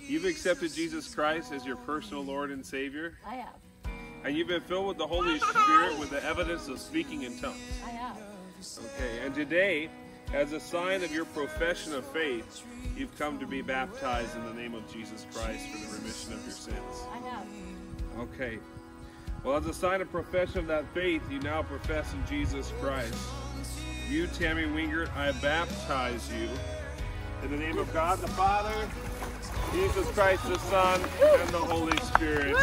You've accepted Jesus Christ as your personal Lord and Savior, I have. and you've been filled with the Holy Spirit with the evidence of speaking in tongues. I have. Okay, and today, as a sign of your profession of faith, you've come to be baptized in the name of Jesus Christ for the remission of your sins. I have. Okay. Well, as a sign of profession of that faith, you now profess in Jesus Christ. You, Tammy Wingert, I baptize you in the name of God the Father, Jesus Christ the Son, and the Holy Spirit.